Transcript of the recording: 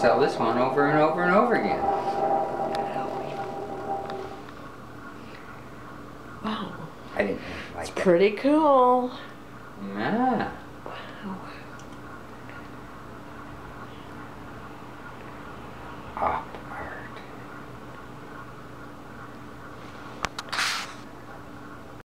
sell this one over and over and over again. Wow. I didn't like It's that. pretty cool. Yeah. Wow. Ah,